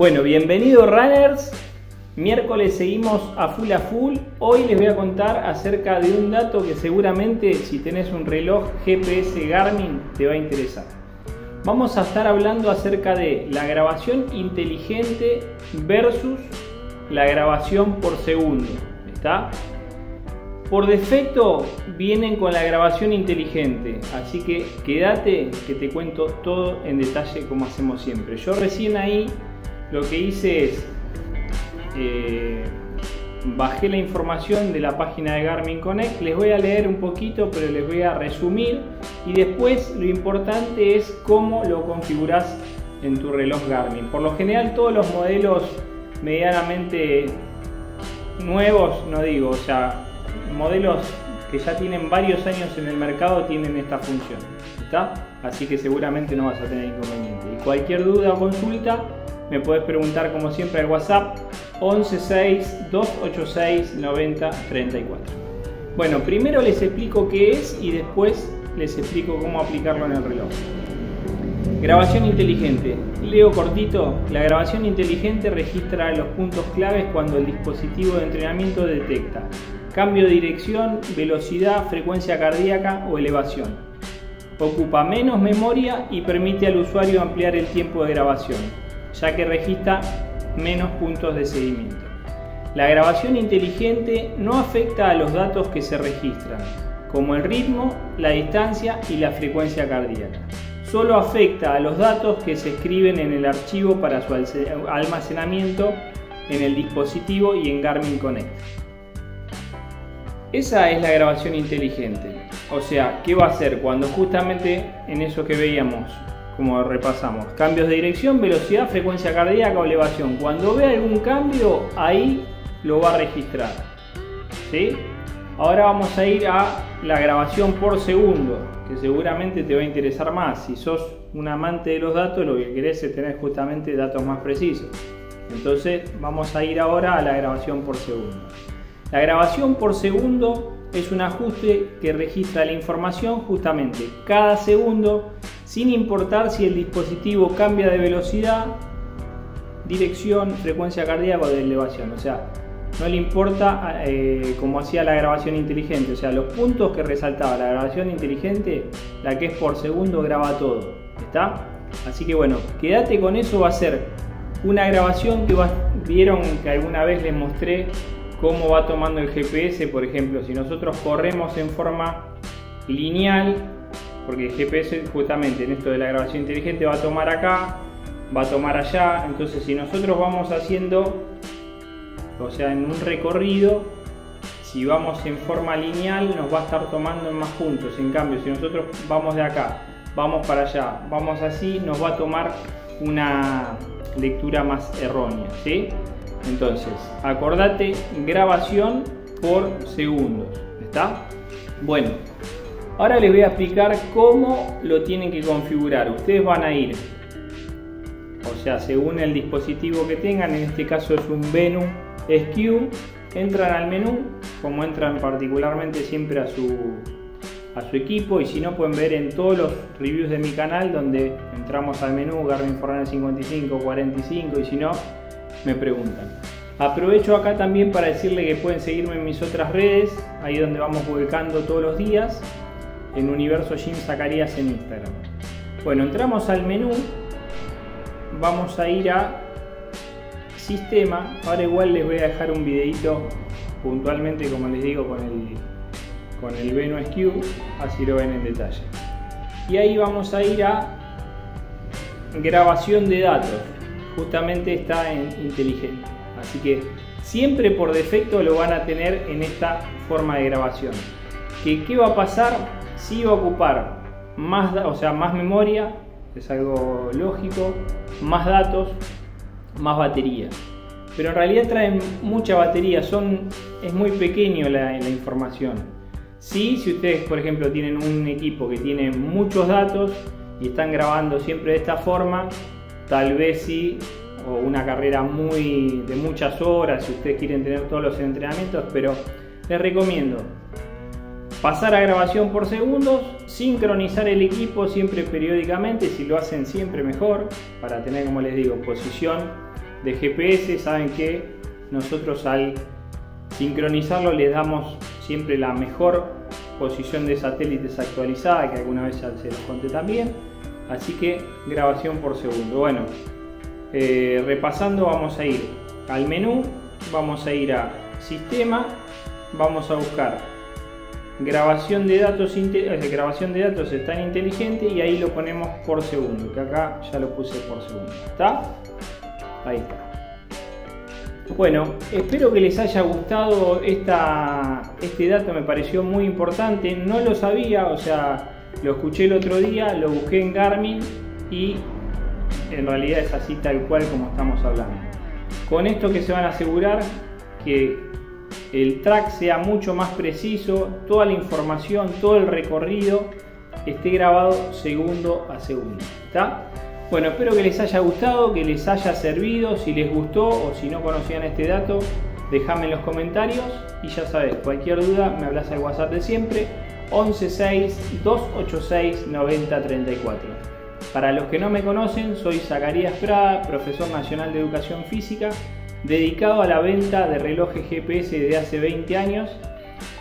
Bueno, bienvenidos runners. Miércoles seguimos a full a full. Hoy les voy a contar acerca de un dato que seguramente si tenés un reloj GPS Garmin te va a interesar. Vamos a estar hablando acerca de la grabación inteligente versus la grabación por segundo. ¿Está? Por defecto vienen con la grabación inteligente, así que quédate que te cuento todo en detalle como hacemos siempre. Yo recién ahí lo que hice es eh, bajé la información de la página de Garmin Connect, les voy a leer un poquito pero les voy a resumir y después lo importante es cómo lo configuras en tu reloj Garmin. Por lo general todos los modelos medianamente nuevos, no digo, o sea, modelos que ya tienen varios años en el mercado tienen esta función. ¿Está? Así que seguramente no vas a tener inconveniente. Y cualquier duda o consulta me puedes preguntar como siempre al WhatsApp 116 286 9034. Bueno, primero les explico qué es y después les explico cómo aplicarlo en el reloj. Grabación inteligente. Leo cortito. La grabación inteligente registra los puntos claves cuando el dispositivo de entrenamiento detecta cambio de dirección, velocidad, frecuencia cardíaca o elevación. Ocupa menos memoria y permite al usuario ampliar el tiempo de grabación, ya que registra menos puntos de seguimiento. La grabación inteligente no afecta a los datos que se registran, como el ritmo, la distancia y la frecuencia cardíaca. Solo afecta a los datos que se escriben en el archivo para su almacenamiento en el dispositivo y en Garmin Connect. Esa es la grabación inteligente. O sea, ¿qué va a hacer cuando justamente en eso que veíamos, como repasamos, cambios de dirección, velocidad, frecuencia cardíaca o elevación? Cuando ve algún cambio, ahí lo va a registrar. ¿Sí? Ahora vamos a ir a la grabación por segundo, que seguramente te va a interesar más. Si sos un amante de los datos, lo que querés es tener justamente datos más precisos. Entonces vamos a ir ahora a la grabación por segundo. La grabación por segundo es un ajuste que registra la información justamente cada segundo sin importar si el dispositivo cambia de velocidad, dirección, frecuencia cardíaca o de elevación. O sea, no le importa eh, como hacía la grabación inteligente. O sea, los puntos que resaltaba la grabación inteligente, la que es por segundo graba todo. ¿Está? Así que bueno, quédate con eso, va a ser una grabación que vieron que alguna vez les mostré cómo va tomando el GPS, por ejemplo, si nosotros corremos en forma lineal, porque el GPS justamente en esto de la grabación inteligente va a tomar acá, va a tomar allá, entonces si nosotros vamos haciendo, o sea, en un recorrido, si vamos en forma lineal nos va a estar tomando en más puntos, en cambio si nosotros vamos de acá, vamos para allá, vamos así, nos va a tomar una lectura más errónea, ¿sí? Entonces, acordate, grabación por segundos. ¿Está? Bueno, ahora les voy a explicar cómo lo tienen que configurar. Ustedes van a ir, o sea, según el dispositivo que tengan, en este caso es un Venu SQ, entran al menú, como entran particularmente siempre a su, a su equipo y si no pueden ver en todos los reviews de mi canal donde entramos al menú Garmin Forerunner 55, 45 y si no me preguntan. Aprovecho acá también para decirle que pueden seguirme en mis otras redes, ahí donde vamos publicando todos los días, en Universo Jim Zacarías en Instagram. Bueno, entramos al menú, vamos a ir a Sistema, ahora igual les voy a dejar un videito puntualmente, como les digo, con el, con el Venus Q, así lo ven en detalle. Y ahí vamos a ir a grabación de datos justamente está en inteligente. Así que siempre por defecto lo van a tener en esta forma de grabación. ¿Qué, va a pasar? Si va a ocupar más, o sea, más memoria, es algo lógico, más datos, más batería. Pero en realidad traen mucha batería, son, es muy pequeño la, la información. Sí, si ustedes, por ejemplo, tienen un equipo que tiene muchos datos y están grabando siempre de esta forma, tal vez sí, o una carrera muy de muchas horas, si ustedes quieren tener todos los entrenamientos, pero les recomiendo pasar a grabación por segundos, sincronizar el equipo siempre periódicamente, si lo hacen siempre mejor, para tener, como les digo, posición de GPS, saben que nosotros al sincronizarlo les damos siempre la mejor posición de satélites actualizada, que alguna vez ya se los conté también. Así que grabación por segundo. Bueno, eh, repasando vamos a ir al menú, vamos a ir a sistema, vamos a buscar grabación de datos, eh, grabación de datos está en inteligente y ahí lo ponemos por segundo, que acá ya lo puse por segundo. ¿Está? Ahí está. Bueno, espero que les haya gustado esta, este dato, me pareció muy importante, no lo sabía, o sea, lo escuché el otro día, lo busqué en Garmin y en realidad es así tal cual como estamos hablando. Con esto que se van a asegurar que el track sea mucho más preciso, toda la información, todo el recorrido esté grabado segundo a segundo. ¿Está? Bueno, espero que les haya gustado, que les haya servido. Si les gustó o si no conocían este dato, déjame en los comentarios. Y ya sabes, cualquier duda me hablas al WhatsApp de siempre, 116 286 9034. Para los que no me conocen, soy Zacarías Prada, profesor nacional de educación física, dedicado a la venta de relojes GPS de hace 20 años.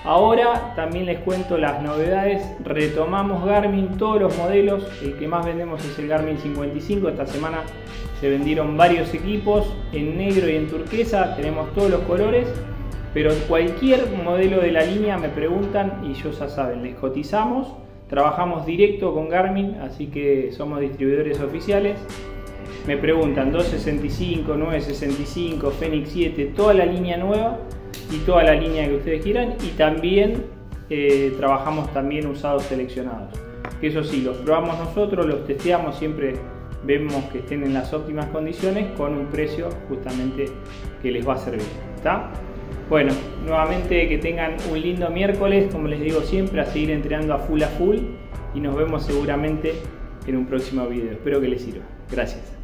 Ahora también les cuento las novedades. Retomamos Garmin, todos los modelos. El que más vendemos es el Garmin 55. Esta semana se vendieron varios equipos en negro y en turquesa. Tenemos todos los colores. Pero cualquier modelo de la línea me preguntan y ellos ya saben, les cotizamos Trabajamos directo con Garmin, así que somos distribuidores oficiales. Me preguntan 265, 965, Fenix 7, toda la línea nueva y toda la línea que ustedes quieran. Y también eh, trabajamos también usados seleccionados. Eso sí, los probamos nosotros, los testeamos, siempre vemos que estén en las óptimas condiciones con un precio justamente que les va a servir. ¿Está? Bueno, nuevamente que tengan un lindo miércoles, como les digo siempre, a seguir entrenando a full a full y nos vemos seguramente en un próximo video. Espero que les sirva. Gracias.